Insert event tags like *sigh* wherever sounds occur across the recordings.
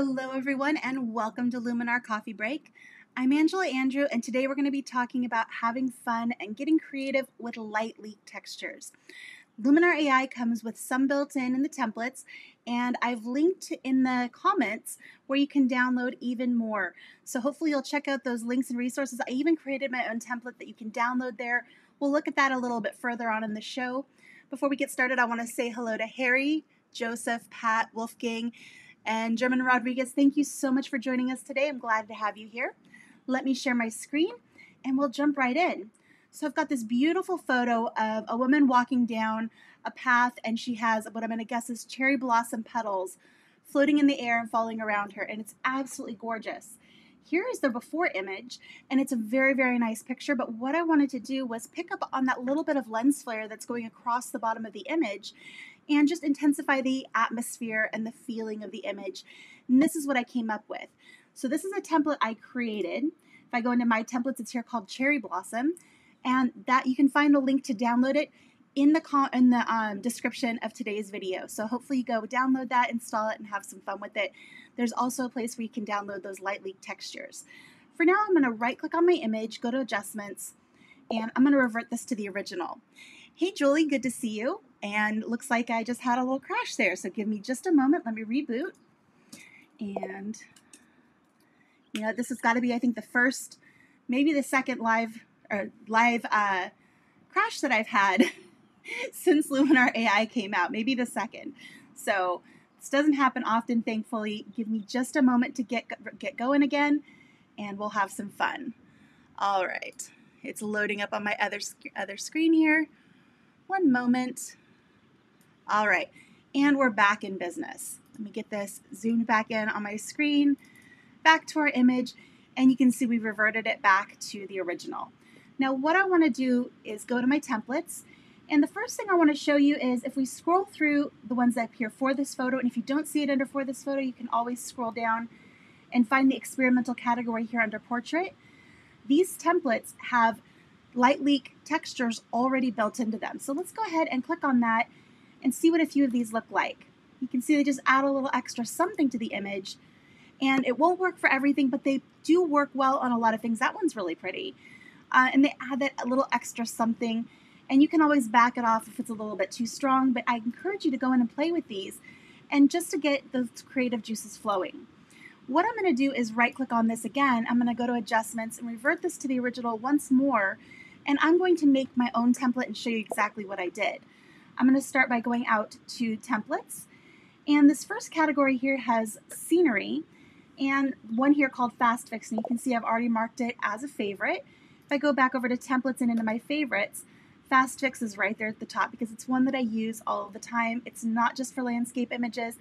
Hello, everyone, and welcome to Luminar Coffee Break. I'm Angela Andrieux, and today we're going to be talking about having fun and getting creative with light leak textures. Luminar AI comes with some built in in the templates, and I've linked in the comments where you can download even more. So hopefully you'll check out those links and resources. I even created my own template that you can download there. We'll look at that a little bit further on in the show. Before we get started, I want to say hello to Harry, Joseph, Pat, Wolfgang. And German Rodriguez, thank you so much for joining us today. I'm glad to have you here. Let me share my screen and we'll jump right in. So I've got this beautiful photo of a woman walking down a path and she has what I'm going to guess is cherry blossom petals floating in the air and falling around her and it's absolutely gorgeous. Here is the before image and it's a very very nice picture but what I wanted to do was pick up on that little bit of lens flare that's going across the bottom of the image and just intensify the atmosphere and the feeling of the image. And this is what I came up with. So this is a template I created. If I go into my templates, it's here called Cherry Blossom, and that you can find a link to download it in the con- in the um, description of today's video. So hopefully you go download that, install it, and have some fun with it. There's also a place where you can download those light leak textures. For now, I'm going to right click on my image, go to adjustments, and I'm going to revert this to the original. Hey Julie, good to see you. And looks like I just had a little crash there. So give me just a moment. Let me reboot. And, you know, this has got to be, I think, the first, maybe the second live or live uh, crash that I've had *laughs* since Luminar AI came out. Maybe the second. So this doesn't happen often, thankfully. Give me just a moment to get get going again, and we'll have some fun. All right, it's loading up on my other other screen here. One moment. All right, and we're back in business. Let me get this zoomed back in on my screen, back to our image, and you can see we reverted it back to the original. Now what I wanna do is go to my templates, and the first thing I wanna show you is if we scroll through the ones that appear for this photo, and if you don't see it under for this photo, you can always scroll down and find the experimental category here under portrait. These templates have light leak textures already built into them. So let's go ahead and click on that and see what a few of these look like. You can see they just add a little extra something to the image and it won't work for everything, but they do work well on a lot of things. That one's really pretty. Uh, and they add that a little extra something and you can always back it off if it's a little bit too strong, but I encourage you to go in and play with these and just to get those creative juices flowing. What I'm going to do is right click on this again. I'm going to go to adjustments and revert this to the original once more. And I'm going to make my own template and show you exactly what I did. I'm going to start by going out to templates. And this first category here has scenery and one here called fast fix. And you can see I've already marked it as a favorite. If I go back over to templates and into my favorites, fast fix is right there at the top because it's one that I use all the time. It's not just for landscape images.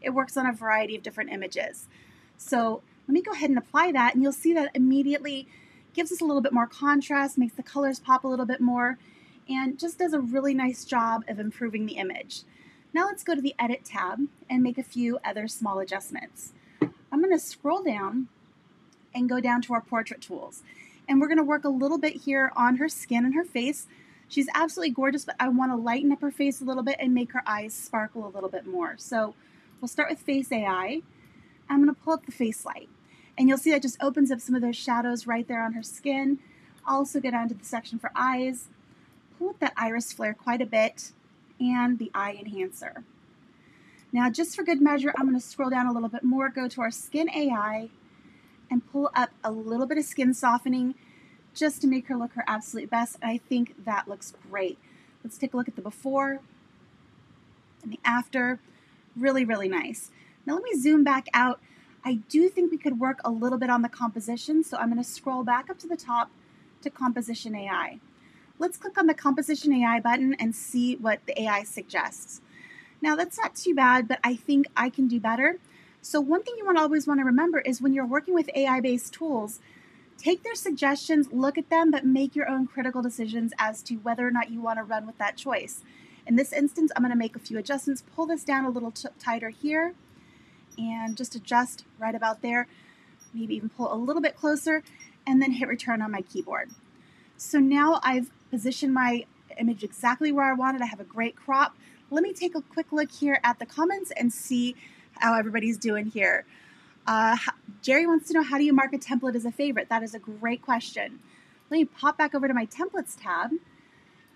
It works on a variety of different images. So let me go ahead and apply that and you'll see that immediately gives us a little bit more contrast, makes the colors pop a little bit more, and just does a really nice job of improving the image. Now let's go to the Edit tab and make a few other small adjustments. I'm going to scroll down and go down to our portrait tools. And we're going to work a little bit here on her skin and her face. She's absolutely gorgeous, but I want to lighten up her face a little bit and make her eyes sparkle a little bit more. So we'll start with Face AI. I'm going to pull up the face light. And you'll see that just opens up some of those shadows right there on her skin. Also go down to the section for eyes pull that iris flare quite a bit and the eye enhancer. Now, just for good measure, I'm going to scroll down a little bit more, go to our Skin AI, and pull up a little bit of skin softening just to make her look her absolute best. And I think that looks great. Let's take a look at the before and the after. Really, really nice. Now let me zoom back out. I do think we could work a little bit on the composition, so I'm going to scroll back up to the top to Composition AI. Let's click on the Composition AI button and see what the AI suggests. Now that's not too bad, but I think I can do better. So one thing you want to always want to remember is when you're working with AI-based tools, take their suggestions, look at them, but make your own critical decisions as to whether or not you want to run with that choice. In this instance, I'm going to make a few adjustments, pull this down a little tighter here, and just adjust right about there. Maybe even pull a little bit closer, and then hit return on my keyboard. So now I've positioned my image exactly where I wanted. I have a great crop. Let me take a quick look here at the comments and see how everybody's doing here. Uh, Jerry wants to know how do you mark a template as a favorite? That is a great question. Let me pop back over to my templates tab.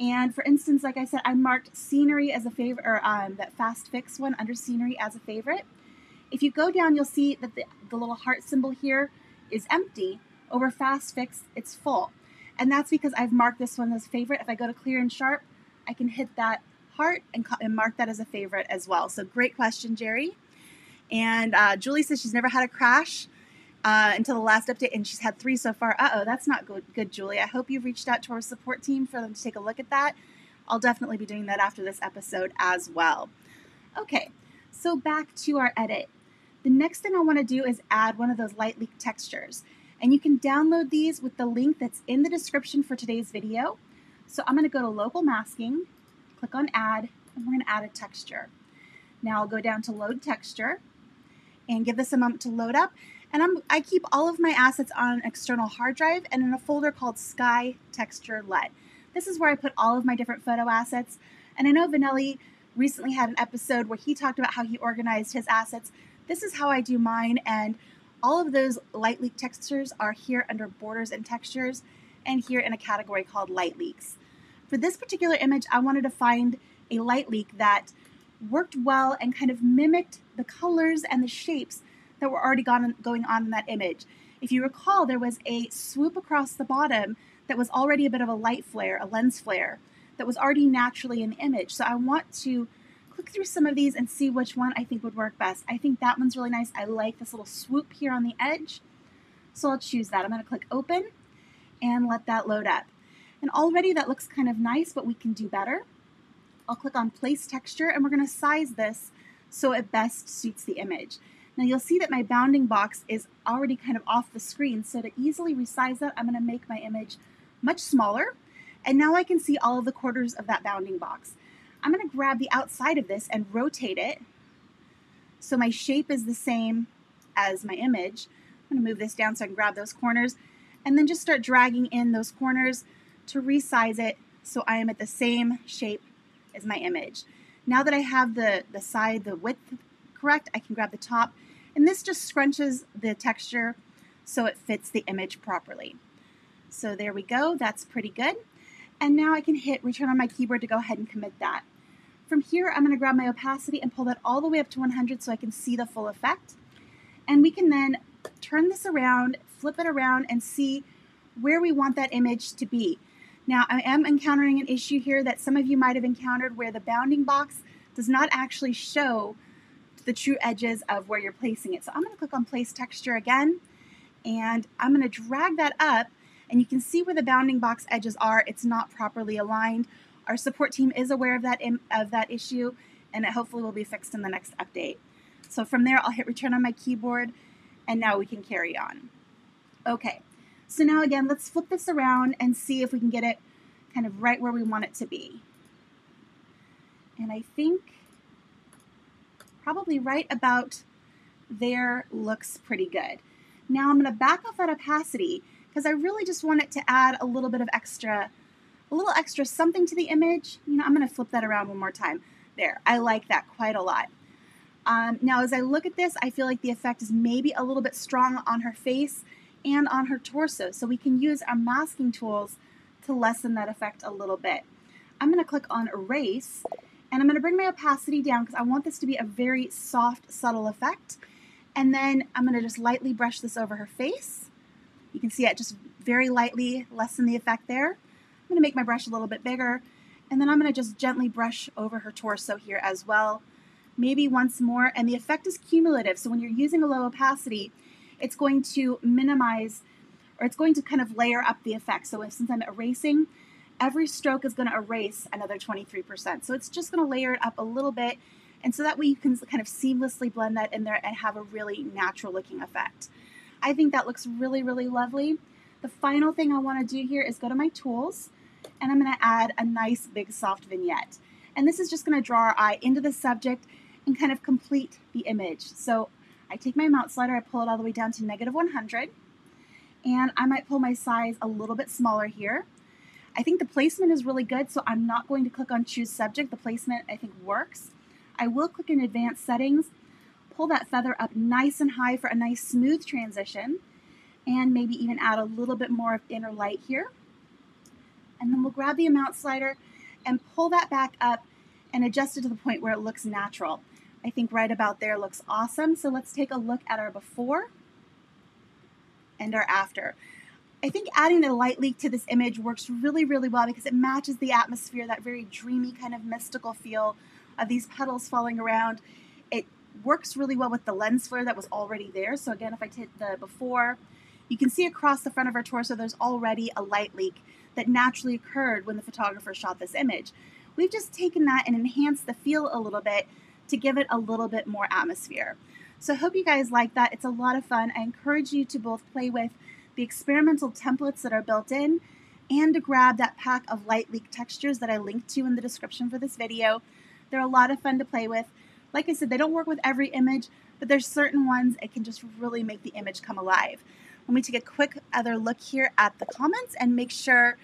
And for instance, like I said, I marked scenery as a favorite, or um, that fast fix one under scenery as a favorite. If you go down, you'll see that the, the little heart symbol here is empty. Over fast fix, it's full. And that's because I've marked this one as favorite. If I go to clear and sharp, I can hit that heart and, and mark that as a favorite as well. So great question, Jerry. And uh, Julie says she's never had a crash uh, until the last update, and she's had three so far. Uh oh, that's not good, good, Julie. I hope you've reached out to our support team for them to take a look at that. I'll definitely be doing that after this episode as well. Okay, so back to our edit. The next thing I want to do is add one of those light leak textures. And you can download these with the link that's in the description for today's video. So I'm going to go to local masking, click on add, and we're going to add a texture. Now I'll go down to load texture and give this a moment to load up. And I'm, I keep all of my assets on an external hard drive and in a folder called Sky Texture LUT. This is where I put all of my different photo assets. And I know Vanelli recently had an episode where he talked about how he organized his assets. This is how I do mine, and all of those light leak textures are here under borders and textures and here in a category called light leaks. For this particular image, I wanted to find a light leak that worked well and kind of mimicked the colors and the shapes that were already gone, going on in that image. If you recall, there was a swoop across the bottom that was already a bit of a light flare, a lens flare, that was already naturally in the image. So I want to click through some of these and see which one I think would work best. I think that one's really nice. I like this little swoop here on the edge. So I'll choose that. I'm going to click open and let that load up. And already that looks kind of nice, but we can do better. I'll click on place texture and we're going to size this so it best suits the image. Now you'll see that my bounding box is already kind of off the screen. So to easily resize that, I'm going to make my image much smaller. And now I can see all of the quarters of that bounding box. I'm going to grab the outside of this and rotate it so my shape is the same as my image. I'm going to move this down so I can grab those corners and then just start dragging in those corners to resize it so I am at the same shape as my image. Now that I have the, the side, the width correct, I can grab the top and this just scrunches the texture so it fits the image properly. So there we go, that's pretty good. And now I can hit return on my keyboard to go ahead and commit that. From here, I'm going to grab my opacity and pull that all the way up to 100 so I can see the full effect. And we can then turn this around, flip it around, and see where we want that image to be. Now, I am encountering an issue here that some of you might have encountered where the bounding box does not actually show the true edges of where you're placing it. So I'm going to click on Place Texture again, and I'm going to drag that up, and you can see where the bounding box edges are. It's not properly aligned. Our support team is aware of that, of that issue, and it hopefully will be fixed in the next update. So from there, I'll hit return on my keyboard, and now we can carry on. Okay, so now again, let's flip this around and see if we can get it kind of right where we want it to be. And I think probably right about there looks pretty good. Now I'm going to back off that opacity because I really just want it to add a little bit of extra a little extra something to the image. You know, I'm going to flip that around one more time. There, I like that quite a lot. Um, now, as I look at this, I feel like the effect is maybe a little bit strong on her face and on her torso. So we can use our masking tools to lessen that effect a little bit. I'm going to click on Erase, and I'm going to bring my opacity down because I want this to be a very soft, subtle effect. And then I'm going to just lightly brush this over her face. You can see it just very lightly lessen the effect there. Going to make my brush a little bit bigger, and then I'm going to just gently brush over her torso here as well. Maybe once more, and the effect is cumulative, so when you're using a low opacity, it's going to minimize, or it's going to kind of layer up the effect. So if, since I'm erasing, every stroke is going to erase another 23%. So it's just going to layer it up a little bit, and so that way you can kind of seamlessly blend that in there and have a really natural looking effect. I think that looks really, really lovely. The final thing I want to do here is go to my tools and I'm going to add a nice big soft vignette. And this is just going to draw our eye into the subject and kind of complete the image. So I take my mount slider, I pull it all the way down to negative 100, and I might pull my size a little bit smaller here. I think the placement is really good, so I'm not going to click on choose subject. The placement I think works. I will click in advanced settings, pull that feather up nice and high for a nice smooth transition and maybe even add a little bit more of inner light here. And then we'll grab the amount slider and pull that back up and adjust it to the point where it looks natural. I think right about there looks awesome. So let's take a look at our before and our after. I think adding the light leak to this image works really, really well because it matches the atmosphere, that very dreamy kind of mystical feel of these petals falling around. It works really well with the lens flare that was already there. So again, if I take the before, you can see across the front of our torso there's already a light leak that naturally occurred when the photographer shot this image. We've just taken that and enhanced the feel a little bit to give it a little bit more atmosphere. So I hope you guys like that. It's a lot of fun. I encourage you to both play with the experimental templates that are built in and to grab that pack of light leak textures that I linked to in the description for this video. They're a lot of fun to play with. Like I said, they don't work with every image, but there's certain ones it can just really make the image come alive. Let me take a quick other look here at the comments and make sure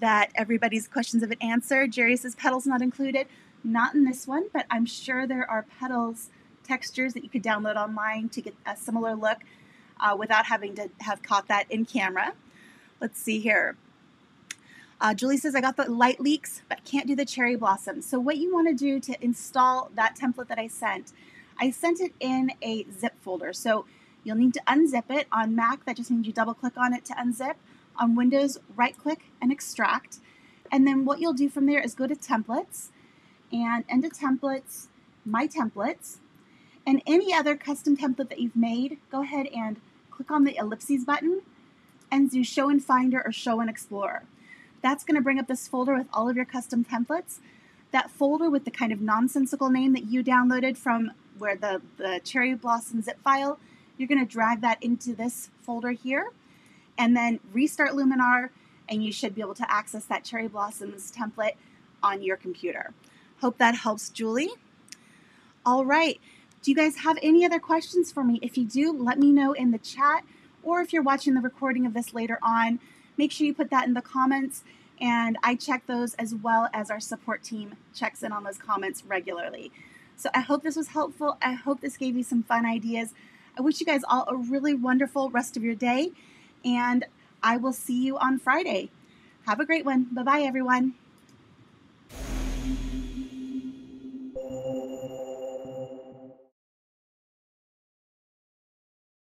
that everybody's questions have been answered. Jerry says petals not included. Not in this one, but I'm sure there are petals textures that you could download online to get a similar look uh, without having to have caught that in camera. Let's see here. Uh, Julie says, I got the light leaks, but can't do the cherry blossoms. So what you want to do to install that template that I sent, I sent it in a zip folder. So you'll need to unzip it. On Mac, that just means you double click on it to unzip. On Windows, right click and extract. And then what you'll do from there is go to templates and into templates, my templates, and any other custom template that you've made, go ahead and click on the ellipses button and do show in Finder or show in Explorer. That's going to bring up this folder with all of your custom templates. That folder with the kind of nonsensical name that you downloaded from where the, the cherry blossom zip file, you're going to drag that into this folder here and then restart Luminar and you should be able to access that cherry blossoms template on your computer. Hope that helps, Julie. All right. Do you guys have any other questions for me? If you do, let me know in the chat, or if you're watching the recording of this later on, make sure you put that in the comments. And I check those as well as our support team checks in on those comments regularly. So I hope this was helpful. I hope this gave you some fun ideas. I wish you guys all a really wonderful rest of your day, and I will see you on Friday. Have a great one. Bye bye, everyone.